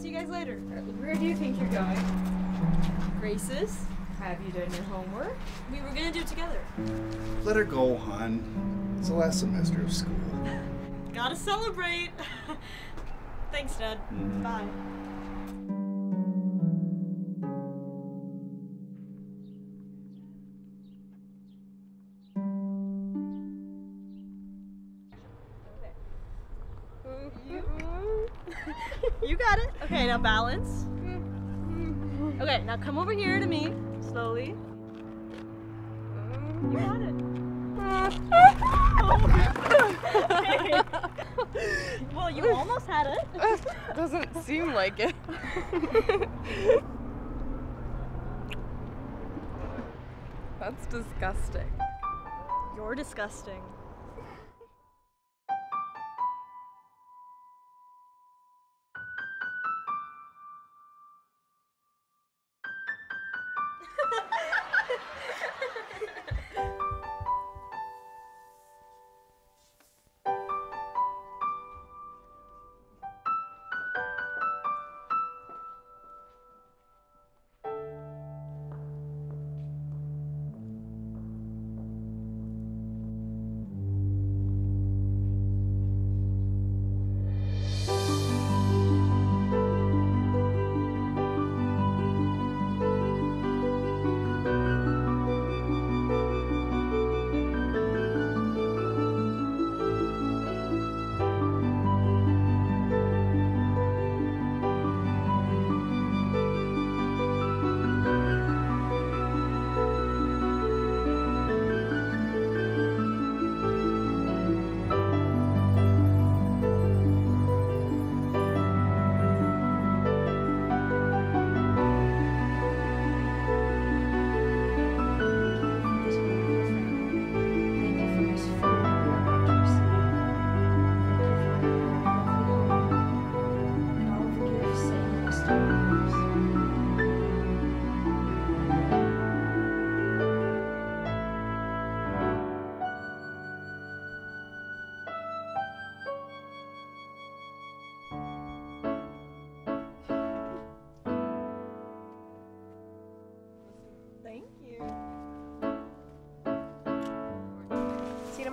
later. Where do you think you're going? Graces? Have you done your homework? We were gonna do it together. Let her go, hon. It's the last semester of school. Gotta celebrate. Thanks, Dad. Mm-hmm. Bye. Okay, now balance. Okay, now come over here to me, slowly. You got it. Okay. well, you almost had it. Doesn't seem like it. That's disgusting. You're disgusting.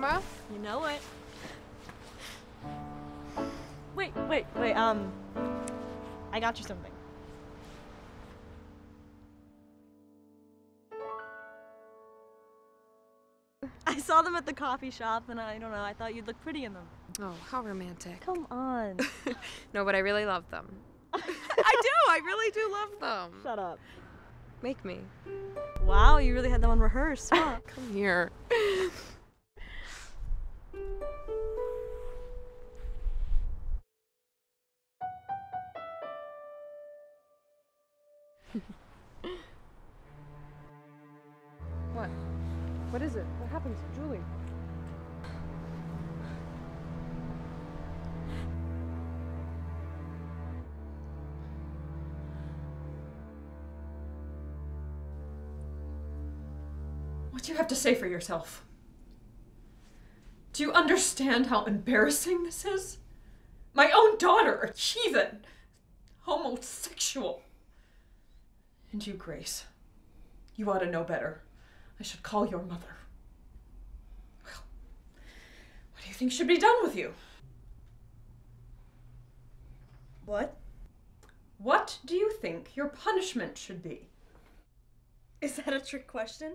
Tomorrow? You know it. Wait, wait, wait. Um, I got you something. I saw them at the coffee shop, and I don't know. I thought you'd look pretty in them. Oh, how romantic. Come on. No, but I really love them. I do. I really do love them. Shut up. Make me. Wow, you really had them on rehearsed, huh? Come here. What is it? What happens, Julie? What do you have to say for yourself? Do you understand how embarrassing this is? My own daughter, a heathen, homosexual. And you, Grace, you ought to know better. I should call your mother. Well, what do you think should be done with you? What? What do you think your punishment should be? Is that a trick question?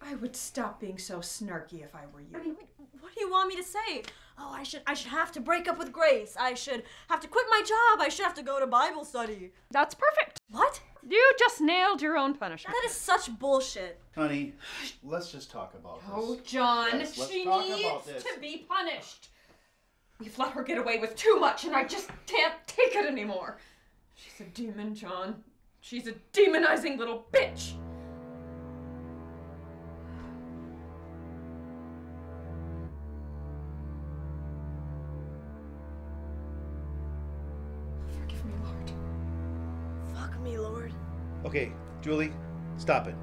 I would stop being so snarky if I were you. I mean, what do you want me to say? Oh, I should I should have to break up with Grace. I should have to quit my job. I should have to go to Bible study. That's perfect. What? You just nailed your own punishment. That is such bullshit. Honey, let's just talk about this. Oh. John, Yes, she needs to be punished. We've let her get away with too much, and I just can't take it anymore. She's a demon, John. She's a demonizing little bitch. Okay, Julie, stop it.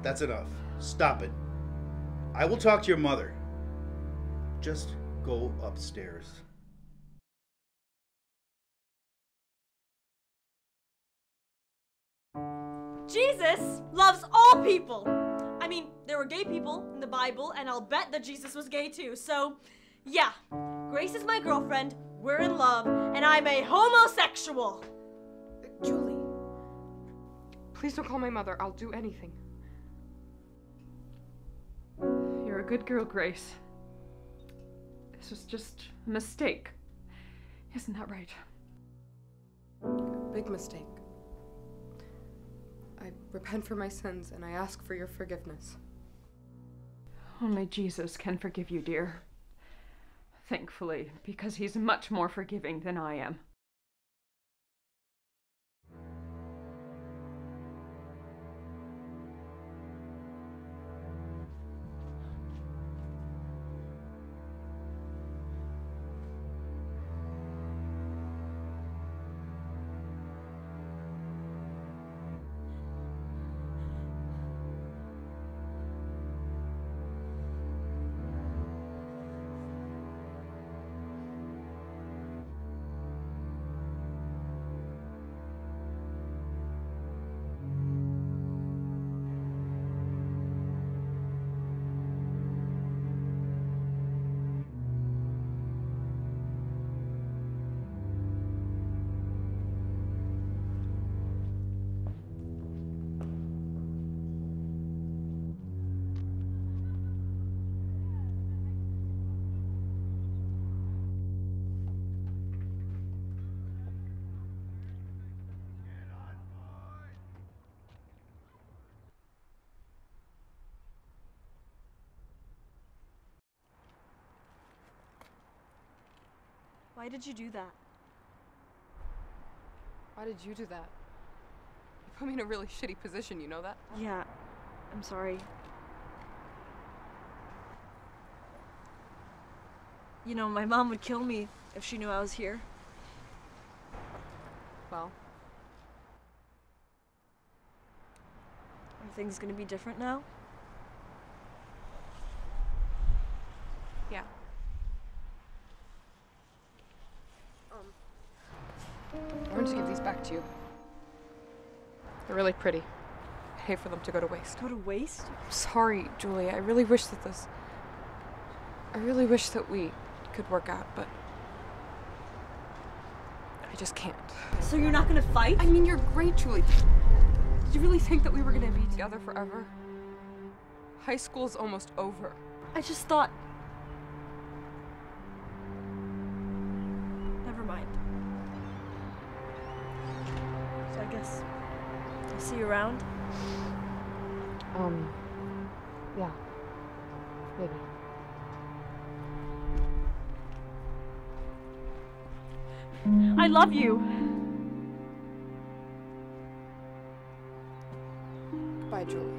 That's enough. Stop it. I will talk to your mother. Just go upstairs. Jesus loves all people. I mean, there were gay people in the Bible, and I'll bet that Jesus was gay too. So, yeah, Grace is my girlfriend, we're in love, and I'm a homosexual. Please don't call my mother. I'll do anything. You're a good girl, Grace. This was just a mistake. Isn't that right? Big mistake. I repent for my sins and I ask for your forgiveness. Only Jesus can forgive you, dear. Thankfully, because he's much more forgiving than I am. Why did you do that? Why did you do that? You put me in a really shitty position, you know that? Yeah, I'm sorry. You know, my mom would kill me if she knew I was here. Well, Are things gonna be different now? To give these back to you. They're really pretty. I hate for them to go to waste. Go to waste? I'm sorry, Julie. I really wish that this. I really wish that we could work out, but. I just can't. So you're not gonna fight? I mean, you're great, Julie. Did you really think that we were gonna be together forever? High school's almost over. I just thought. So I guess I'll see you around. Um. Yeah. Maybe. I love you. Bye, Julie.